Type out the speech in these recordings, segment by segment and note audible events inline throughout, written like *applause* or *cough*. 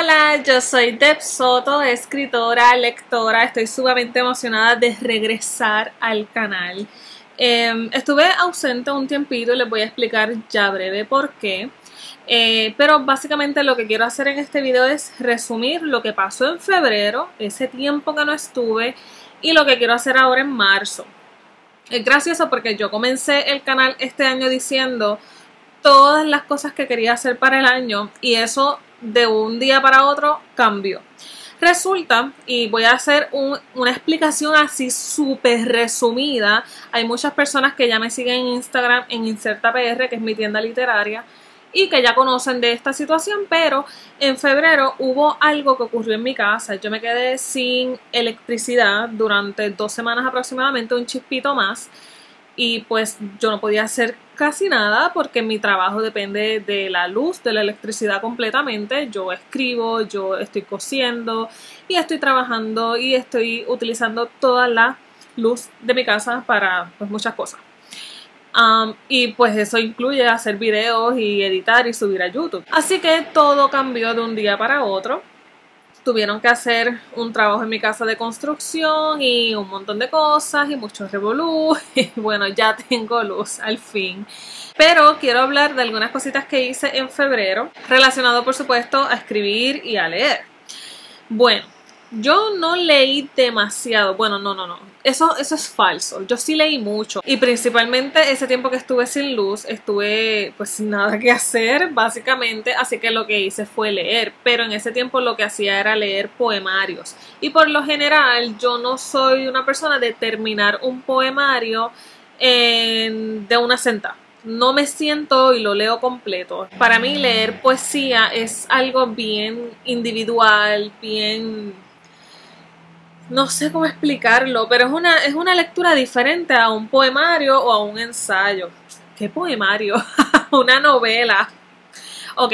Hola, yo soy Deb Soto, escritora, lectora. Estoy sumamente emocionada de regresar al canal. Em, estuve ausente un tiempito y les voy a explicar ya breve por qué. Eh, pero básicamente lo que quiero hacer en este video es resumir lo que pasó en febrero, ese tiempo que no estuve, y lo que quiero hacer ahora en marzo. Es gracioso porque yo comencé el canal este año diciendo todas las cosas que quería hacer para el año y eso de un día para otro cambió. Resulta, y voy a hacer una explicación así súper resumida, hay muchas personas que ya me siguen en Instagram en InsertaPR, que es mi tienda literaria, y que ya conocen de esta situación, pero en febrero hubo algo que ocurrió en mi casa. Yo me quedé sin electricidad durante dos semanas aproximadamente, un chispito más, y pues yo no podía hacer casi nada porque mi trabajo depende de la luz, de la electricidad completamente. Yo escribo, yo estoy cosiendo y estoy trabajando y estoy utilizando toda la luz de mi casa para pues, muchas cosas. y pues eso incluye hacer videos y editar y subir a YouTube. Así que todo cambió de un día para otro tuvieron que hacer un trabajo en mi casa de construcción y un montón de cosas y muchos revolú. *laughs* Y bueno, ya tengo luz al fin. Pero quiero hablar de algunas cositas que hice en febrero, relacionado por supuesto a escribir y a leer. Bueno, yo no leí demasiado, bueno, no, no, no, eso, eso es falso, yo sí leí mucho y principalmente ese tiempo que estuve sin luz, estuve pues sin nada que hacer básicamente, así que lo que hice fue leer, pero en ese tiempo lo que hacía era leer poemarios y por lo general yo no soy una persona de terminar un poemario de una sentada no me siento y lo leo completo. Para mí leer poesía es algo bien individual, bien no sé cómo explicarlo, pero es una, es una lectura diferente a un poemario o a un ensayo. ¿Qué poemario? *laughs* una novela. Ok,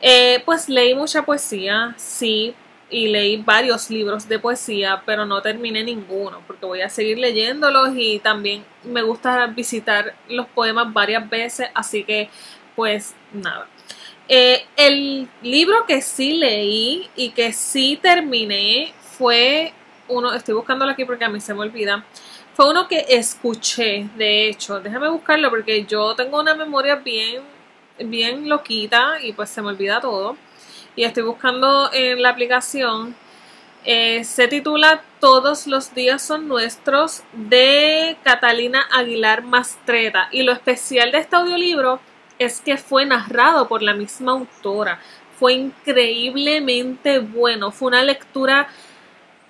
eh, pues leí mucha poesía, sí, y leí varios libros de poesía, pero no terminé ninguno, porque voy a seguir leyéndolos y también me gusta visitar los poemas varias veces, así que pues nada. Eh, el libro que sí leí y que sí terminé fue uno, estoy buscándolo aquí porque a mí se me olvida. Fue uno que escuché, de hecho. Déjame buscarlo porque yo tengo una memoria bien, bien loquita y pues se me olvida todo. Y estoy buscando en la aplicación. Eh, se titula Todos los días son nuestros de Catalina Aguilar Mastreta. Y lo especial de este audiolibro es que fue narrado por la misma autora. Fue increíblemente bueno. Fue una lectura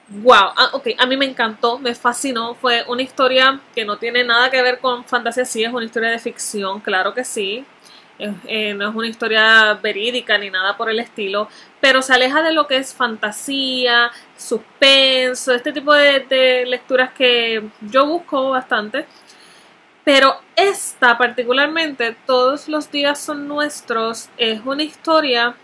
Wow, ah, a mí me encantó, me fascinó. Fue una historia que no tiene nada que ver con fantasía, sí, es una historia de ficción, claro que sí. Eh, no es una historia verídica ni nada por el estilo, pero se aleja de lo que es fantasía, suspenso, este tipo de, de lecturas que yo busco bastante. Pero esta particularmente, todos los días son nuestros, es una historia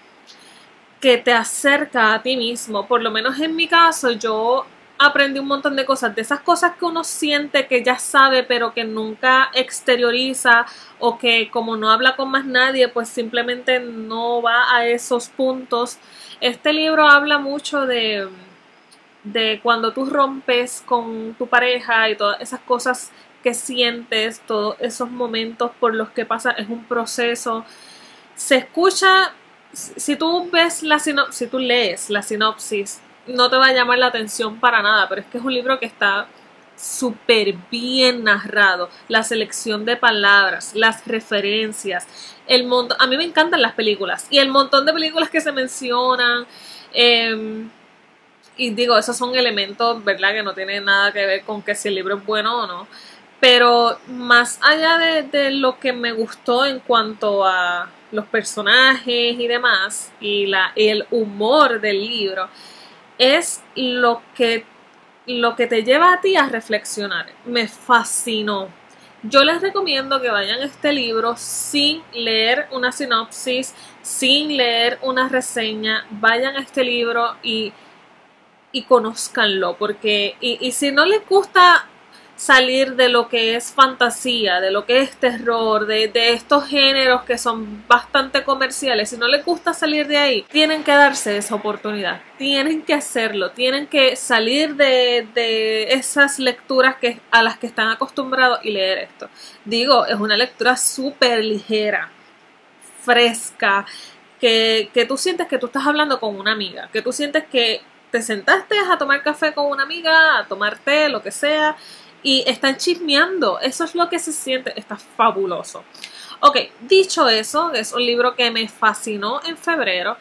que te acerca a ti mismo. Por lo menos en mi caso, yo aprendí un montón de cosas, de esas cosas que uno siente que ya sabe, pero que nunca exterioriza o que como no habla con más nadie, pues simplemente no va a esos puntos. Este libro habla mucho de, de cuando tú rompes con tu pareja y todas esas cosas que sientes, todos esos momentos por los que pasa, es un proceso. Se escucha si tú ves la sinopsis, si tú lees la sinopsis, no te va a llamar la atención para nada, pero es que es un libro que está súper bien narrado, la selección de palabras, las referencias, el montón, a mí me encantan las películas y el montón de películas que se mencionan, em, y digo, esos son elementos, ¿verdad? Que no tienen nada que ver con que si el libro es bueno o no, pero más allá de lo que me gustó en cuanto a los personajes y demás, y la, el humor del libro, es lo que, lo que te lleva a ti a reflexionar. Me fascinó. Yo les recomiendo que vayan a este libro sin leer una sinopsis, sin leer una reseña. Vayan a este libro y, y conózcanlo, porque y, y si no les gusta salir de lo que es fantasía, de lo que es terror, de, estos géneros que son bastante comerciales, si no les gusta salir de ahí, tienen que darse esa oportunidad, tienen que hacerlo, tienen que salir de, de esas lecturas que, a las que están acostumbrados y leer esto. Digo, es una lectura súper ligera, fresca, que, que tú sientes que tú estás hablando con una amiga, que tú sientes que te sentaste a tomar café con una amiga, a tomar té, lo que sea, y están chismeando. Eso es lo que se siente. Está fabuloso. Ok, dicho eso, es un libro que me fascinó en febrero.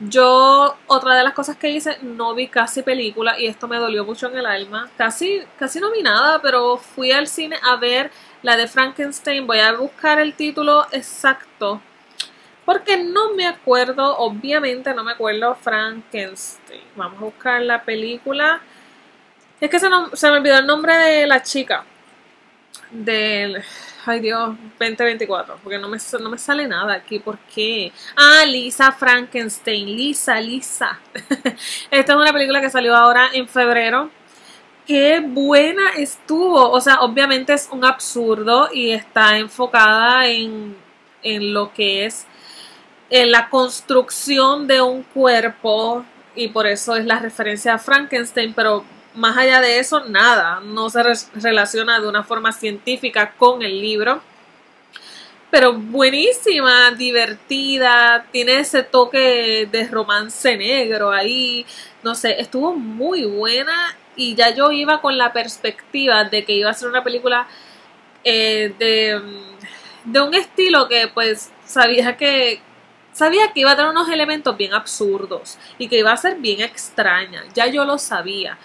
Yo, otra de las cosas que hice, no vi casi película y esto me dolió mucho en el alma. Casi, casi no vi nada, pero fui al cine a ver la de Frankenstein. Voy a buscar el título exacto. Porque no me acuerdo, obviamente no me acuerdo Frankenstein. Vamos a buscar la película. Es que se, me olvidó el nombre de la chica. Del. Ay Dios, 2024. Porque no me, no me sale nada aquí. ¿Por qué? Ah, Lisa Frankenstein. Lisa, Lisa. *laughs* Esta es una película que salió ahora en febrero. Qué buena estuvo. O sea, obviamente es un absurdo y está enfocada en, en lo que es en la construcción de un cuerpo. Y por eso es la referencia a Frankenstein. Pero más allá de eso, nada, no se relaciona de una forma científica con el libro. Pero buenísima, divertida, tiene ese toque de romance negro ahí, no sé, estuvo muy buena y ya yo iba con la perspectiva de que iba a ser una película eh, de, de un estilo que pues sabía que, sabía que iba a tener unos elementos bien absurdos y que iba a ser bien extraña, ya yo lo sabía.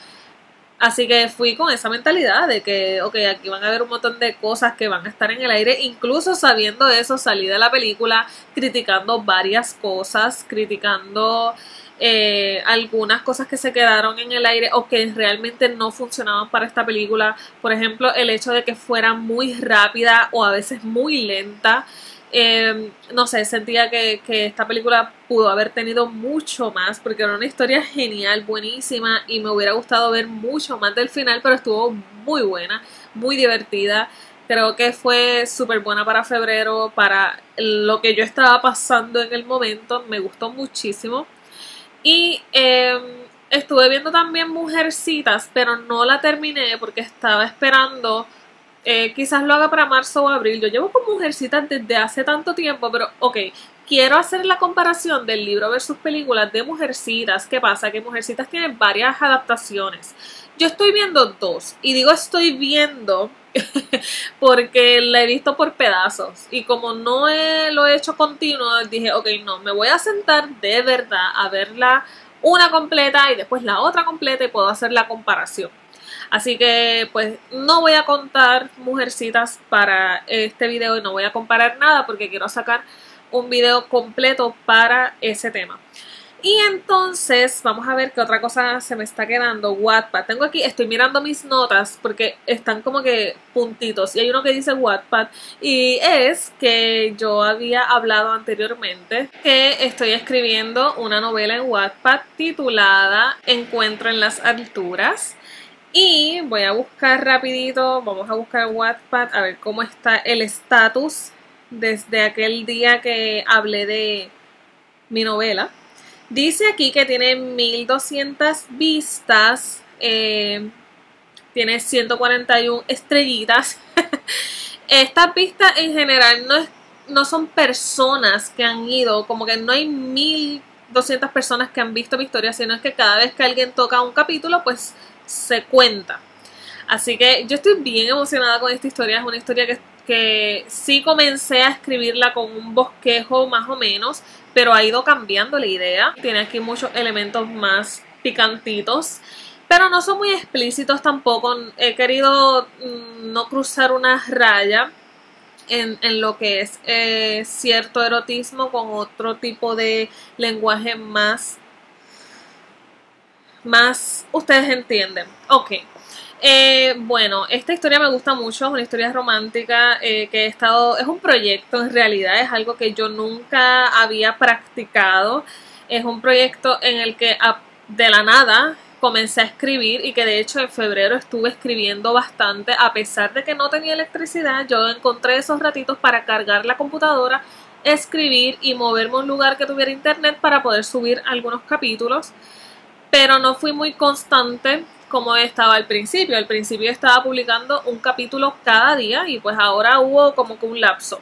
Así que fui con esa mentalidad de que, ok, aquí van a haber un montón de cosas que van a estar en el aire. Incluso sabiendo eso, salí de la película criticando varias cosas, criticando eh, algunas cosas que se quedaron en el aire o que realmente no funcionaban para esta película. Por ejemplo, el hecho de que fuera muy rápida o a veces muy lenta. Em, no sé, sentía que, esta película pudo haber tenido mucho más porque era una historia genial, buenísima y me hubiera gustado ver mucho más del final, pero estuvo muy buena, muy divertida. Creo que fue súper buena para febrero, para lo que yo estaba pasando en el momento, me gustó muchísimo. Y em, estuve viendo también Mujercitas, pero no la terminé porque estaba esperando eh, quizás lo haga para marzo o abril. Yo llevo con Mujercitas desde hace tanto tiempo, pero ok, quiero hacer la comparación del libro versus películas de Mujercitas. ¿Qué pasa? Que Mujercitas tiene varias adaptaciones. Yo estoy viendo dos, y digo estoy viendo *laughs* porque la he visto por pedazos. Y como no lo he hecho continuo, dije, ok, no, me voy a sentar de verdad a verla una completa y después la otra completa y puedo hacer la comparación. Así que pues no voy a contar mujercitas para este video y no voy a comparar nada porque quiero sacar un video completo para ese tema. Y entonces vamos a ver qué otra cosa se me está quedando. Wattpad. Tengo aquí, estoy mirando mis notas porque están como que puntitos. Y hay uno que dice Wattpad. Y es que yo había hablado anteriormente que estoy escribiendo una novela en Wattpad titulada Encuentro en las alturas. Y voy a buscar rapidito, vamos a buscar Wattpad a ver cómo está el estatus desde aquel día que hablé de mi novela. Dice aquí que tiene 1200 vistas, eh, tiene 141 estrellitas. *laughs* Estas vistas en general no, es, no son personas que han ido, como que no hay 1200 personas que han visto mi historia, sino que cada vez que alguien toca un capítulo, pues se cuenta. Así que yo estoy bien emocionada con esta historia. Es una historia que, que sí comencé a escribirla con un bosquejo más o menos, pero ha ido cambiando la idea. Tiene aquí muchos elementos más picantitos, pero no son muy explícitos tampoco. He querido mm, no cruzar una raya en, en, lo que es eh, cierto erotismo con otro tipo de lenguaje más más ustedes entienden. Ok. Eh, bueno, esta historia me gusta mucho, es una historia romántica eh, que he estado, es un proyecto en realidad, es algo que yo nunca había practicado, es un proyecto en el que de la nada comencé a escribir y que de hecho en febrero estuve escribiendo bastante a pesar de que no tenía electricidad yo encontré esos ratitos para cargar la computadora escribir y moverme a un lugar que tuviera internet para poder subir algunos capítulos pero no fui muy constante como estaba al principio. Al principio estaba publicando un capítulo cada día y pues ahora hubo como que un lapso.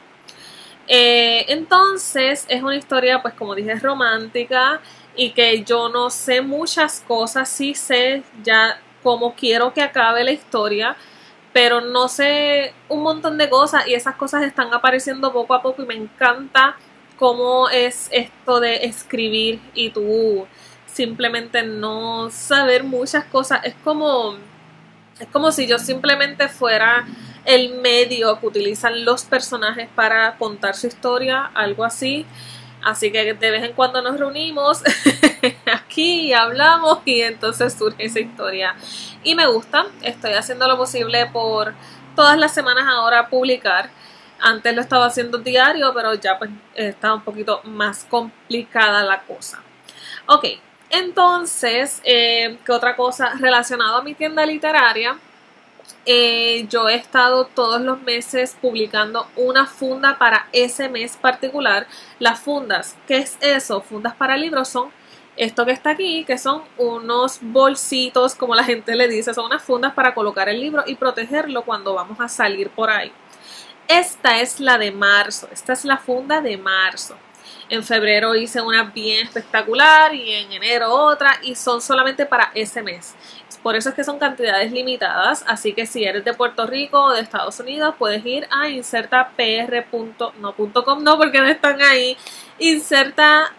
Eh, entonces es una historia pues como dije romántica y que yo no sé muchas cosas, sí sé ya cómo quiero que acabe la historia, pero no sé un montón de cosas y esas cosas están apareciendo poco a poco y me encanta cómo es esto de escribir y tú simplemente no saber muchas cosas. Es como, es como si yo simplemente fuera el medio que utilizan los personajes para contar su historia, algo así. Así que de vez en cuando nos reunimos *laughs* aquí y hablamos y entonces surge esa historia. Y me gusta, estoy haciendo lo posible por todas las semanas ahora publicar. Antes lo estaba haciendo diario, pero ya pues está un poquito más complicada la cosa. Ok, entonces, eh, ¿qué otra cosa? Relacionado a mi tienda literaria, eh, yo he estado todos los meses publicando una funda para ese mes particular. Las fundas, ¿qué es eso? Fundas para libros son esto que está aquí, que son unos bolsitos, como la gente le dice, son unas fundas para colocar el libro y protegerlo cuando vamos a salir por ahí. Esta es la de marzo, esta es la funda de marzo. En febrero hice una bien espectacular y en enero otra y son solamente para ese mes. Por eso es que son cantidades limitadas, así que si eres de Puerto Rico o de Estados Unidos puedes ir a insertapr.no.com, no porque no están ahí, inserta.pr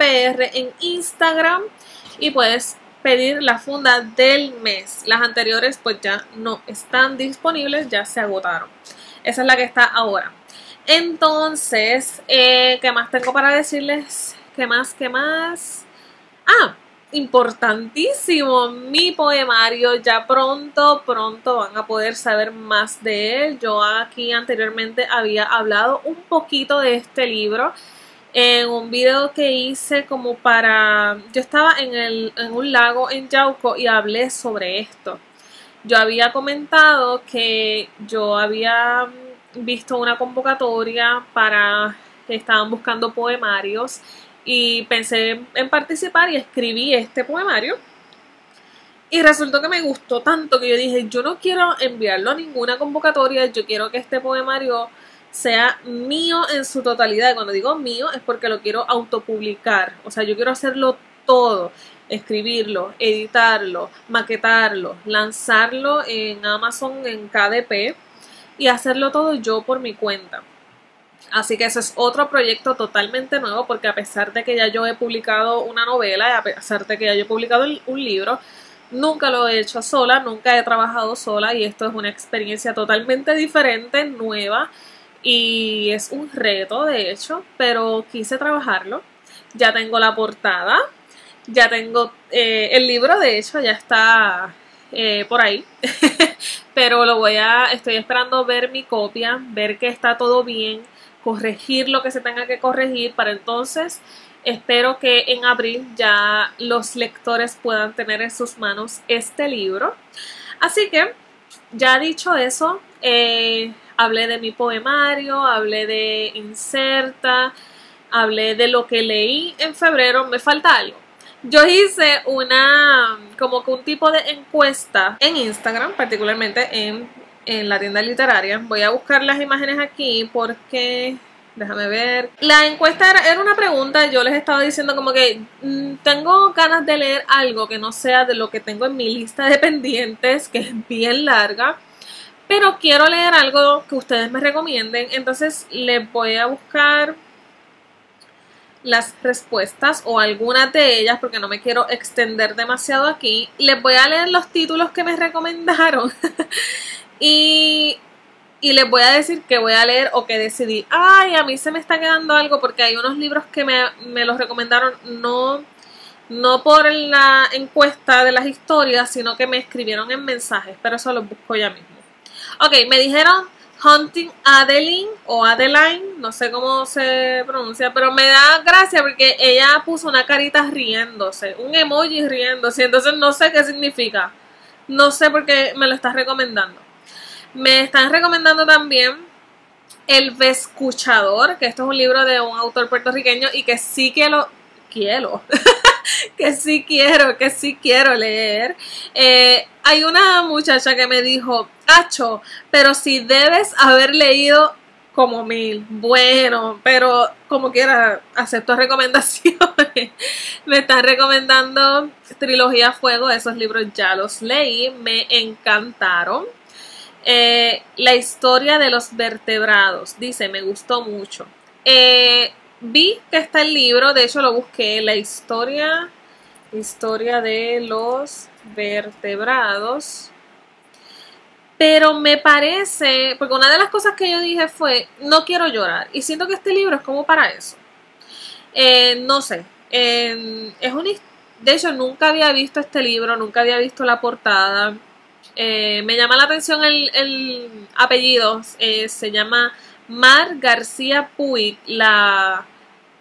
en Instagram y puedes pedir la funda del mes. Las anteriores pues ya no están disponibles, ya se agotaron. Esa es la que está ahora. Entonces, eh, ¿qué más tengo para decirles? ¿Qué más? ¿Qué más? Ah, importantísimo, mi poemario. Ya pronto, pronto van a poder saber más de él. Yo aquí anteriormente había hablado un poquito de este libro en un video que hice como para... Yo estaba en, el, en un lago en Yauco y hablé sobre esto. Yo había comentado que yo había visto una convocatoria para que estaban buscando poemarios y pensé en participar y escribí este poemario. Y resultó que me gustó tanto que yo dije, yo no quiero enviarlo a ninguna convocatoria, yo quiero que este poemario sea mío en su totalidad. Y cuando digo mío es porque lo quiero autopublicar. O sea, yo quiero hacerlo todo. Escribirlo, editarlo, maquetarlo, lanzarlo en Amazon en KDP y hacerlo todo yo por mi cuenta. Así que ese es otro proyecto totalmente nuevo porque a pesar de que ya yo he publicado una novela, a pesar de que ya yo he publicado un libro, nunca lo he hecho sola, nunca he trabajado sola y esto es una experiencia totalmente diferente, nueva y es un reto de hecho, pero quise trabajarlo. Ya tengo la portada, ya tengo eh, el libro, de hecho ya está eh, por ahí. *laughs* Pero lo voy a, estoy esperando ver mi copia, ver que está todo bien, corregir lo que se tenga que corregir para entonces espero que en abril ya los lectores puedan tener en sus manos este libro. Así que, ya dicho eso, eh, hablé de mi poemario, hablé de Inserta, hablé de lo que leí en febrero, me falta algo. Yo hice una, como que un tipo de encuesta en Instagram, particularmente en, la tienda literaria. Voy a buscar las imágenes aquí porque Déjame ver. La encuesta era, una pregunta. Yo les estaba diciendo como que mm, tengo ganas de leer algo que no sea de lo que tengo en mi lista de *laughs* pendientes, que es bien larga. Pero quiero leer algo que ustedes me recomienden. Entonces les voy a buscar las respuestas o algunas de ellas porque no me quiero extender demasiado aquí. Les voy a leer los títulos que me recomendaron *laughs* y, y les voy a decir que voy a leer o que decidí. Ay, a mí se me está quedando algo porque hay unos libros que me, me los recomendaron no, no por la encuesta de las historias, sino que me escribieron en mensajes, pero eso los busco ya mismo. Ok, me dijeron Hunting Adeline o Adeline, no sé cómo se pronuncia, pero me da gracia porque ella puso una carita riéndose, un emoji riéndose, entonces no sé qué significa. No sé por qué me lo estás recomendando. Me están recomendando también El Vescuchador, que esto es un libro de un autor puertorriqueño y que sí que lo quiero. *laughs* *laughs* que sí quiero, que sí quiero leer. Eh, hay una muchacha que me dijo, Acho, pero si debes haber leído como mil. Bueno, pero como quiera, acepto recomendaciones. *laughs* me están recomendando Trilogía Fuego, esos libros ya los leí, me encantaron. Eh, la historia de los vertebrados, dice, me gustó mucho. Eh, vi que está el libro, de hecho lo busqué, la historia, historia de los vertebrados. Pero me parece, porque una de las cosas que yo dije fue, no quiero llorar. Y siento que este libro es como para eso. Eh, no sé, es un, de hecho nunca había visto este libro, nunca había visto la portada. Eh, me llama la atención el, apellido, eh, se llama Mar García Puig, la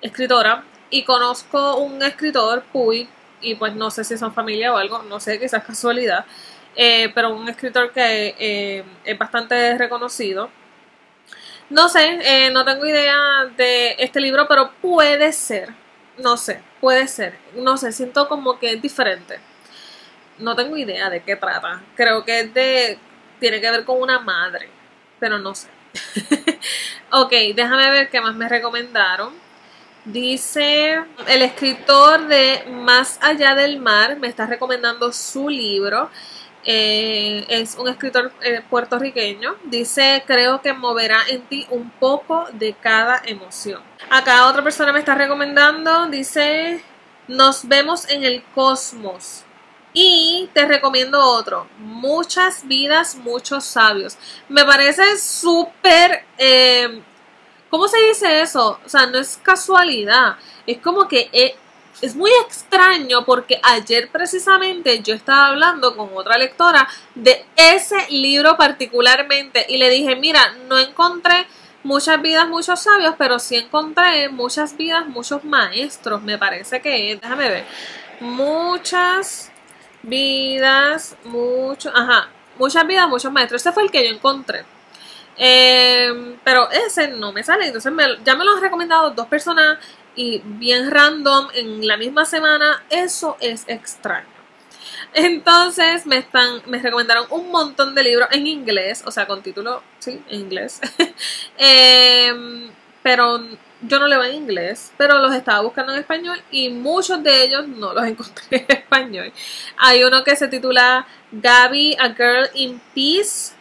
escritora, y conozco un escritor, Puig, y pues no sé si son familia o algo, no sé, quizás casualidad, eh, pero un escritor que eh, es bastante reconocido. No sé, eh, no tengo idea de este libro, pero puede ser, no sé, puede ser, no sé, siento como que es diferente. No tengo idea de qué trata. Creo que es de, tiene que ver con una madre, pero no sé. *laughs* ok, déjame ver qué más me recomendaron. Dice el escritor de Más allá del mar, me está recomendando su libro. Eh, es un escritor eh, puertorriqueño. Dice, creo que moverá en ti un poco de cada emoción. Acá otra persona me está recomendando, dice, nos vemos en el cosmos. Y te recomiendo otro, muchas vidas, muchos sabios. Me parece súper... Eh, ¿Cómo se dice eso? O sea, no es casualidad. Es como que eh, es muy extraño porque ayer precisamente yo estaba hablando con otra lectora de ese libro particularmente y le dije, mira, no encontré muchas vidas, muchos sabios, pero sí encontré muchas vidas, muchos maestros, me parece que déjame ver, muchas vidas, muchos, ajá, muchas vidas, muchos maestros. Ese fue el que yo encontré. Eh, pero ese no me sale. Entonces ya me lo han recomendado dos personas y bien random en la misma semana. Eso es extraño. Entonces me están, me recomendaron un montón de libros en inglés, o sea, con título, sí, en inglés. *laughs* eh, pero yo no leo en inglés, pero los estaba buscando en español y muchos de ellos no los *laughs* encontré en español. Hay uno que se titula Gaby, A Girl in Peace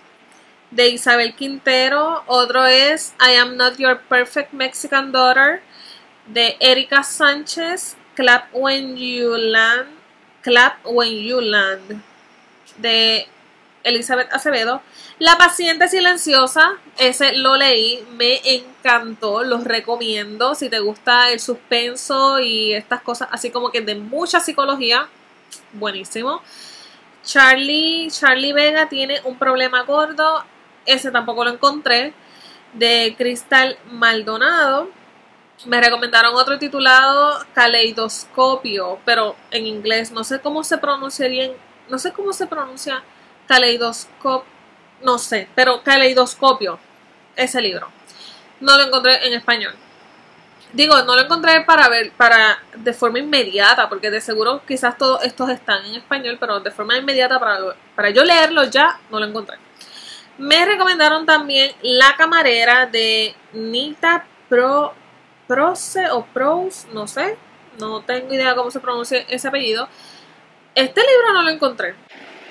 de Isabel Quintero. Otro es I Am Not Your Perfect Mexican Daughter de Erika Sánchez. Clap When You Land. Clap When You Land de Elizabeth Acevedo. La paciente silenciosa, ese lo leí, me encantó, los recomiendo. Si te gusta el suspenso y estas cosas así como que de mucha psicología, buenísimo. Charlie, Charlie Vega tiene un problema gordo, ese tampoco lo encontré. De Cristal Maldonado. Me recomendaron otro titulado Caleidoscopio, pero en inglés. No sé cómo se pronunciaría, no sé cómo se pronuncia Caleidoscopio no sé, pero Caleidoscopio, ese libro. No lo encontré en español. Digo, no lo encontré para ver, para de forma inmediata, porque de seguro quizás todos estos están en español, pero de forma inmediata para, para yo leerlo ya no lo encontré. Me recomendaron también La Camarera de Nita Pro, o Prose, no sé, no tengo idea cómo se pronuncia ese apellido. Este libro no lo encontré.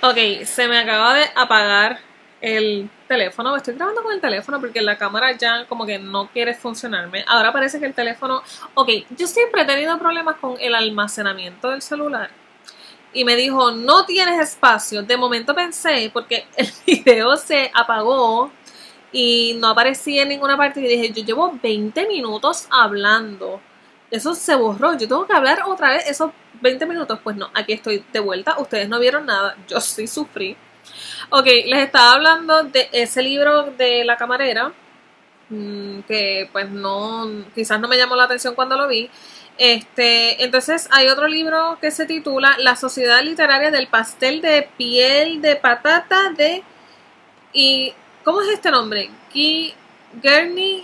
Ok, se me acaba de apagar el teléfono, estoy grabando con el teléfono porque la cámara ya como que no quiere funcionarme. Ahora parece que el teléfono, ok, yo siempre he tenido problemas con el almacenamiento del celular. Y me dijo, no tienes espacio. De momento pensé, porque *laughs* el video se apagó y no aparecía en ninguna parte. Y dije, yo llevo 20 minutos hablando. Eso se borró. Yo tengo que hablar otra vez esos 20 minutos. Pues no, aquí estoy de vuelta. Ustedes no vieron nada. Yo sí sufrí Ok, les estaba hablando de ese libro de la camarera, mm, que pues no, quizás no me llamó la atención cuando lo vi. Este, entonces hay otro libro que se titula La Sociedad Literaria del Pastel de Piel de Patata de y ¿cómo es este nombre? Gurney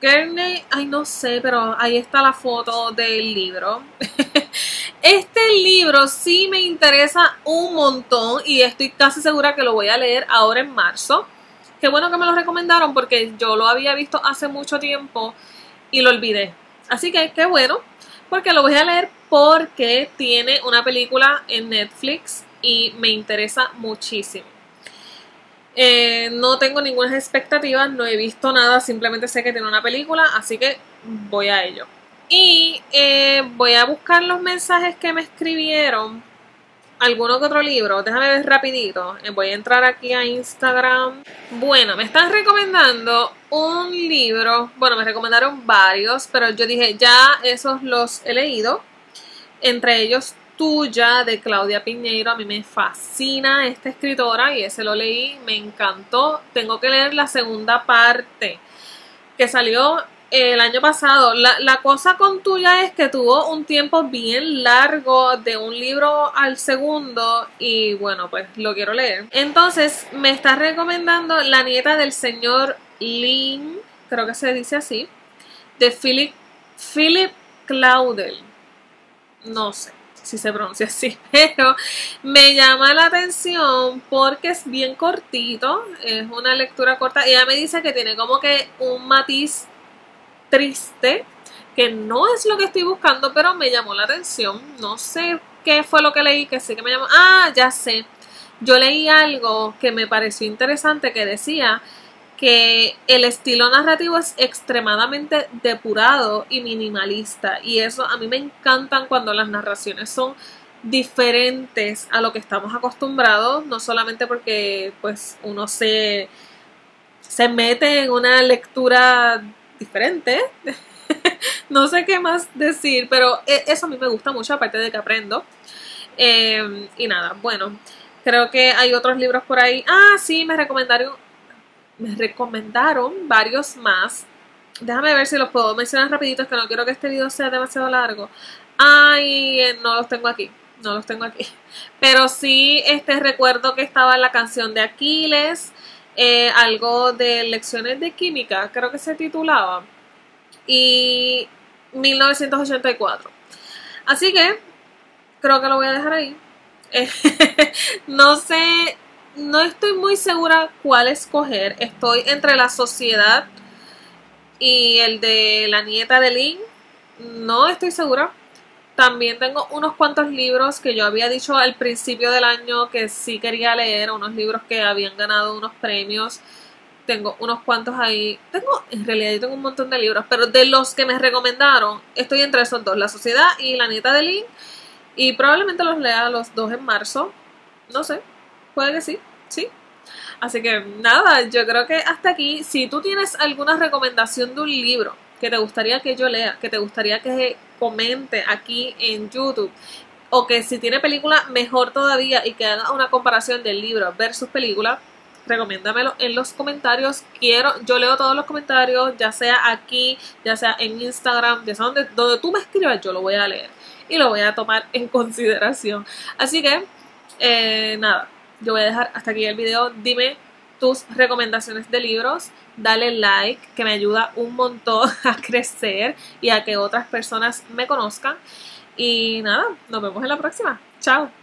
Gurney, ay no sé, pero ahí está la foto del libro. *laughs* Este libro sí me interesa un montón y estoy casi segura que lo voy a leer ahora en marzo. Qué bueno que me lo recomendaron porque yo lo había visto hace mucho tiempo y lo olvidé. Así que qué bueno, porque lo voy a leer porque tiene una película en Netflix y me interesa muchísimo. Eh, no tengo ninguna expectativa, no he visto nada, simplemente sé que tiene una película, así que voy a ello. Y eh, voy a buscar los mensajes que me escribieron. Alguno que otro libro. Déjame ver rapidito. Eh, voy a entrar aquí a Instagram. Bueno, me están recomendando un libro. Bueno, me recomendaron varios, pero yo dije, ya esos los he leído. Entre ellos Tuya de Claudia Piñeiro. A mí me fascina esta escritora y ese lo leí. Me encantó. Tengo que leer la segunda parte que salió el año pasado. La, cosa con tuya es que tuvo un tiempo bien largo de un libro al segundo y bueno, pues lo quiero leer. Entonces, me está recomendando La nieta del señor Lin, creo que se dice así, de Philip, Philip Claudel. No sé si se pronuncia así, *laughs* pero me llama la atención porque es bien cortito, es una lectura corta ella me dice que tiene como que un matiz triste, que no es lo que estoy buscando, pero me llamó la atención. No sé qué fue lo que leí, que sí que me llamó. Ah, ya sé. Yo leí algo que me pareció interesante que decía que el estilo narrativo es extremadamente depurado y minimalista. Y eso a mí me encantan cuando las narraciones son diferentes a lo que estamos acostumbrados, no solamente porque pues uno se, se mete en una lectura diferente. *laughs* no sé qué más decir, pero e, eso a mí me gusta mucho, aparte de que aprendo. Em, y nada, bueno, creo que hay otros libros por ahí. Ah, sí, me recomendaron, me recomendaron varios más. Déjame ver si los puedo mencionar rapidito, es que no quiero que este video sea demasiado largo. Ay, eh, no los tengo aquí, no los tengo aquí. *laughs* Pero sí, este recuerdo que estaba la canción de Aquiles, eh, algo de lecciones de química, creo que se titulaba, y 1984. Así que creo que lo voy a dejar ahí. *laughs* no sé, no estoy muy segura cuál escoger. Estoy entre la sociedad y el de la nieta de Lynn. No estoy segura. También tengo unos cuantos libros que yo había dicho al principio del año que sí quería leer, unos libros que habían ganado unos premios. Tengo unos cuantos ahí. Tengo, en realidad yo tengo un montón de libros, pero de los que me recomendaron, estoy entre esos dos, La Sociedad y La Nieta de Lynn. Y probablemente los lea los dos en marzo. No sé, puede que sí, sí. Así que nada, yo creo que hasta aquí, si tú tienes alguna recomendación de un libro que te gustaría que yo lea, que te gustaría que comente aquí en YouTube o que si tiene película mejor todavía y que haga una comparación del libro versus película, recomiéndamelo en los comentarios. Quiero, yo leo todos los comentarios, ya sea aquí, ya sea en Instagram, ya sea donde, donde tú me escribas, yo lo voy a leer y lo voy a tomar en *laughs* consideración. Así que, eh, nada, yo voy a dejar hasta aquí el video. Dime tus recomendaciones de libros dale like, que me ayuda un montón *laughs* a crecer y a que otras personas me conozcan. Y nada, nos vemos en la próxima. Chao.